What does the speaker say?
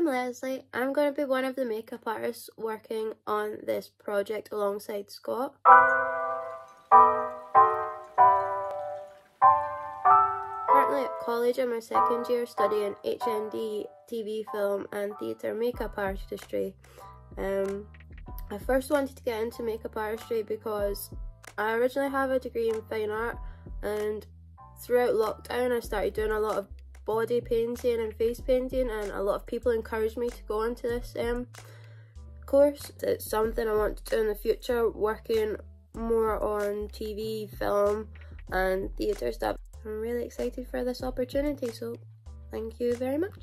I'm Lesley. I'm going to be one of the makeup artists working on this project alongside Scott. Currently at college in my second year studying HND, TV, film and theatre makeup artistry. Um, I first wanted to get into makeup artistry because I originally have a degree in fine art and throughout lockdown I started doing a lot of body painting and face painting and a lot of people encouraged me to go into this um, course. It's something I want to do in the future, working more on TV, film and theatre stuff. I'm really excited for this opportunity so thank you very much.